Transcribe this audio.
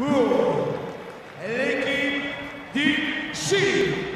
pour l'équipe du Chili.